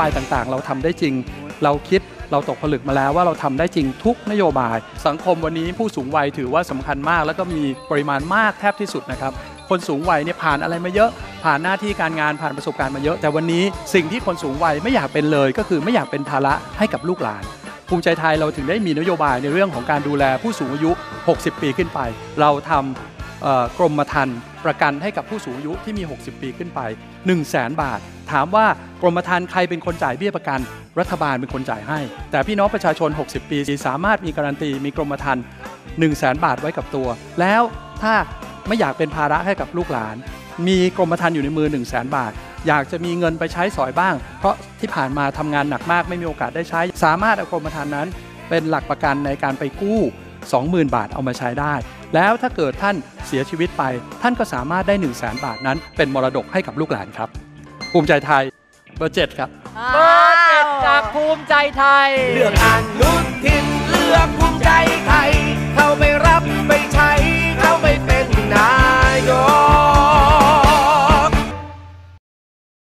บายต่างๆ เราทำได้จริง เราคิดเราตกผลึกมาแล้วว่าเราทำได้จริงทุกนโยบาย สังคมวันนี้ผู้สูงวัยถือว่าสำคัญมาก แล้วก็มีปริมาณมากแทบที่สุดนะครับคนสูงวัยเนี่ยผ่านอะไรมาเยอะ ผ่านหน้าที่การงานผ่านประสบการณ์มาเยอะ แต่วันนี้สิ่งที่คนสูงวัยไม่อยากเป็นเลย ก็คือไม่อยากเป็นภาระให้กับลูกหลานภูมิใจไทยเราถึงได้มีนโยบายในเรื่องของการดูแลผู้สูงอายุ 60 ปีขึ้นไป เราทำเอ่อ กรมธรรม์ประกันให้กับผู้สูงอายุที่มี 60 ปีขึ้นไป 1 0 0 0 0แบาท ถามว่ากรมธรรม์ใครเป็นคนจ่ายเบี้ยประกัน รัฐบาลเป็นคนจ่ายให้ แต่พี่น้องประชาชน 60 ปีสามารถมีการันตีมีกรมธรรม์1 0 0 0 0แบาทไว้กับตัว แล้วถ้าไม่อยากเป็นภาระให้กับลูกหลาน มีกรมธรรม์อยู่ในมือ 1 0 0 0 0แบาท อยากจะมีเงินไปใช้สอยบ้าง เพราะที่ผ่านมาทำงานหนักมากไม่มีโอกาสได้ใช้ สามารถเอากรมธรรม์นั้น เป็นหลักประกันในการไปกู้ 20,000 บาทเอามาใช้ได้ แล้วถ้าเกิดท่านเสียชีวิตไป ท่านก็สามารถได้ 1 0 0 0 0แบาทนั้น เป็นมรดกให้กับลูกหลานครับ ภูมิใจไทยเบอร์เจ็ดครับ เบอร์เจ็ดจากภูมิใจไทย เลือกอนุทิน